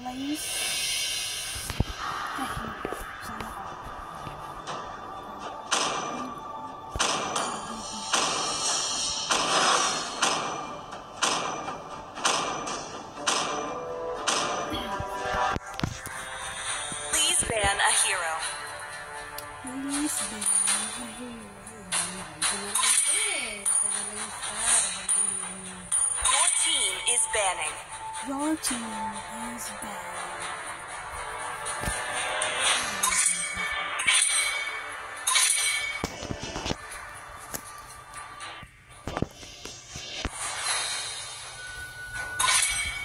Place. Ay, sana all. Please ban a hero. Your team is banning. Your team is bad.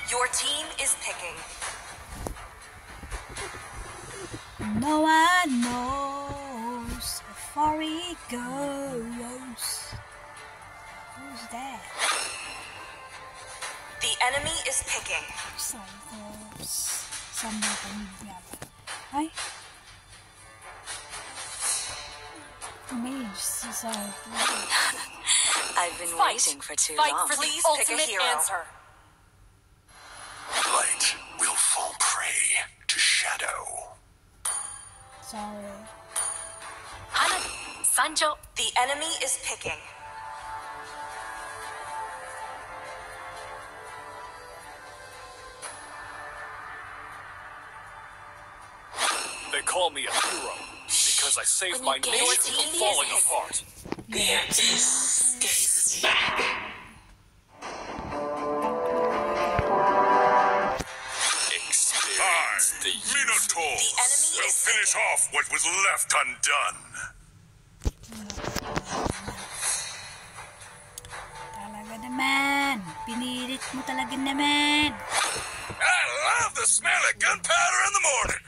Your team is picking. No one knows how far it goes. Who's that? The enemy is picking. Something. Something. Ay. Mage, sorry. I've been Fight. waiting for too Fight long. for Please the pick a hero. answer. Light will fall prey to shadow. Sorry. Hana, Sanjo, The enemy is picking. Call me a hero because I saved my nation your from team falling is- apart. Experience the Minotaur The enemy will finish picking. off what was left undone. Talaga naman. Pinilit mo talaga naman. I love the smell of gunpowder in the morning.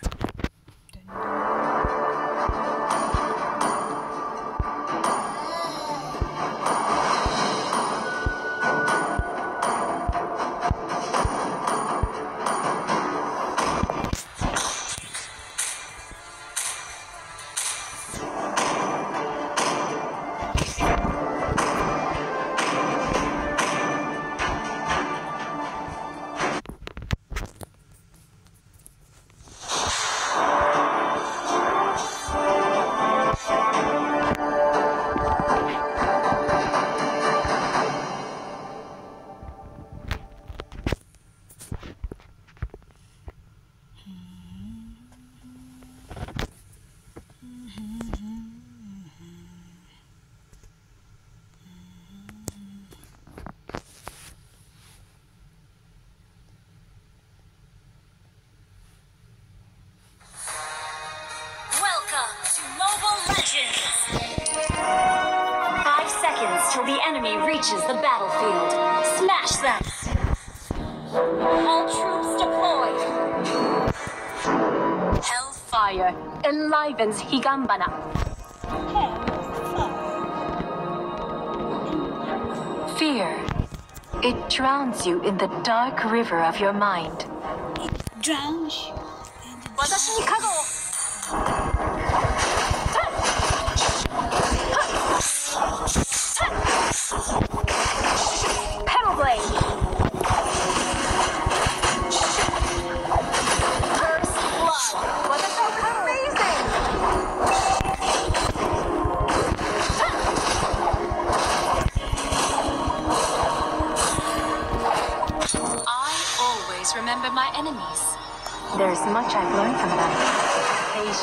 Reaches the battlefield. Smash them! All troops deployed! Hellfire enlivens Higanbana. Fear. It drowns you in the dark river of your mind. It drowns you.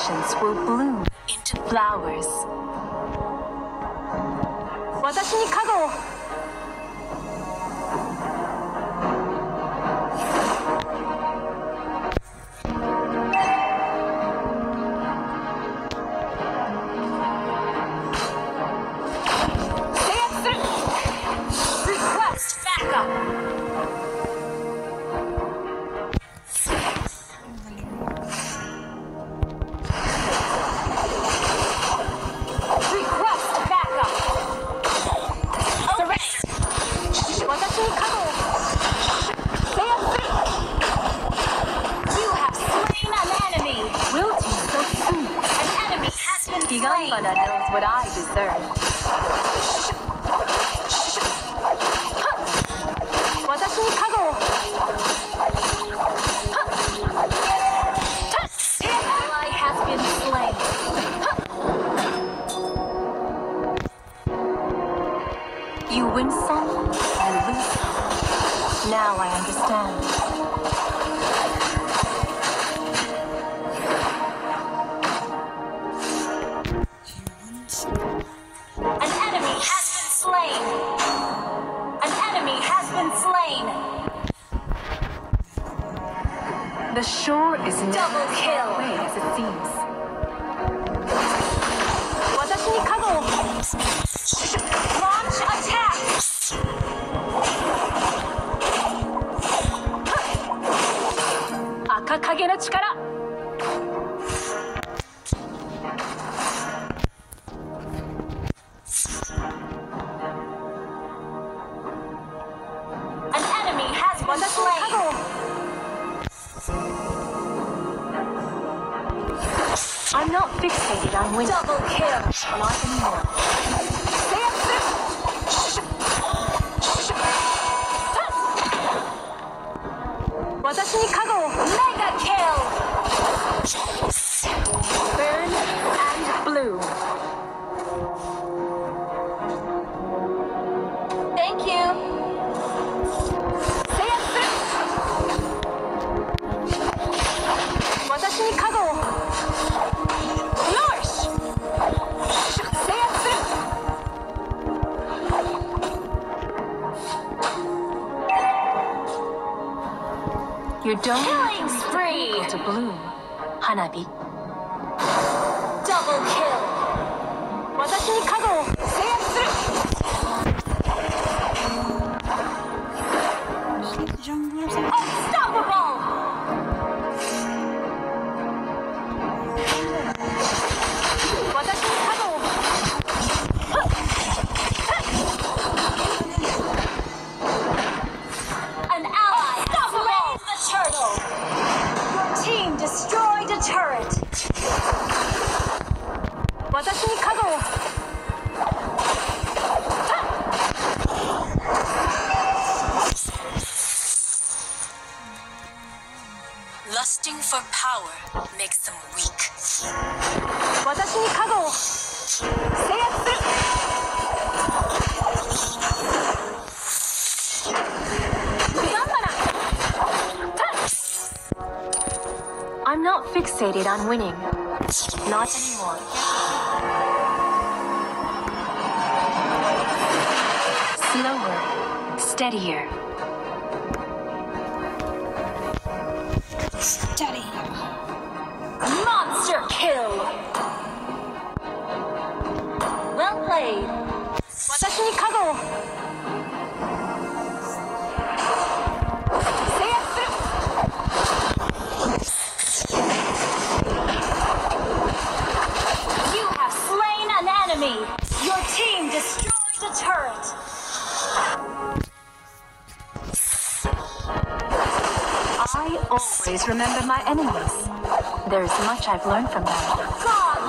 Patience will bloom Into flowers. 私に加護を The shore is not as far away as it seems. 私にカゴを Launch attack! 赤影の力 fixated on winning. Double kill. Alive and. You don't. Killing spree. To bloom, Hanabi. Lusting for power makes them weak. I'm not fixated on winning. Not anymore. Slower, steadier. Daddy. Monster kill! There is much I've learned from them. God.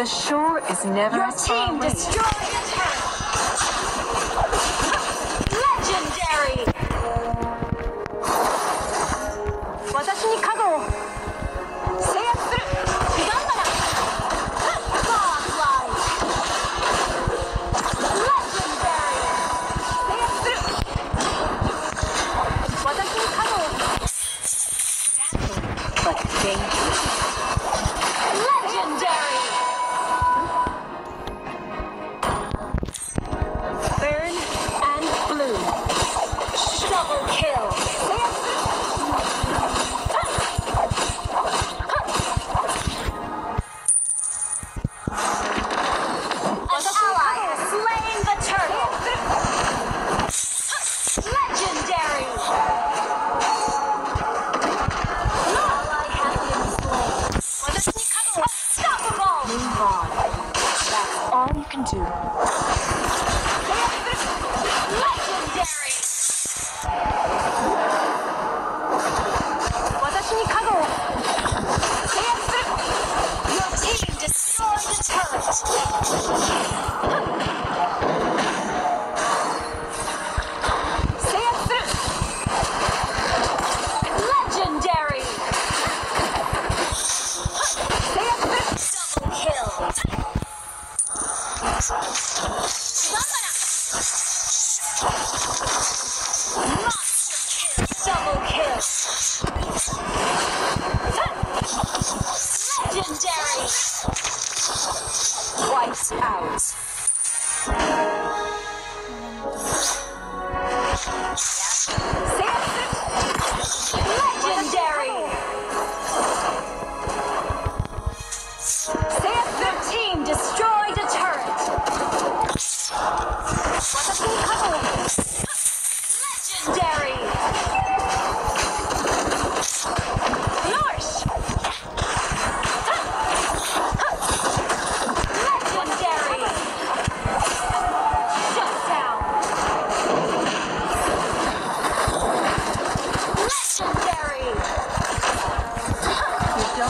The shore is never Your team far team away.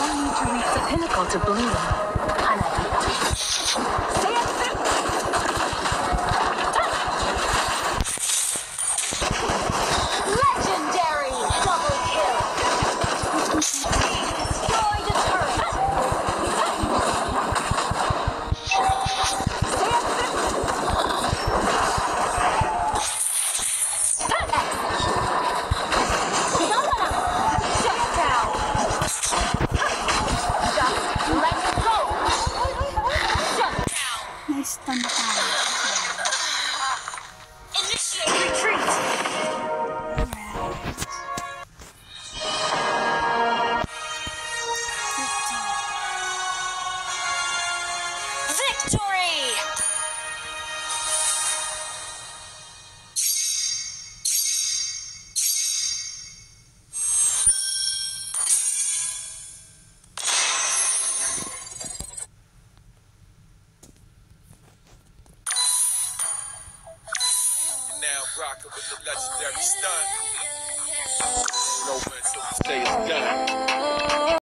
all need to reach the pinnacle to bloom. Say it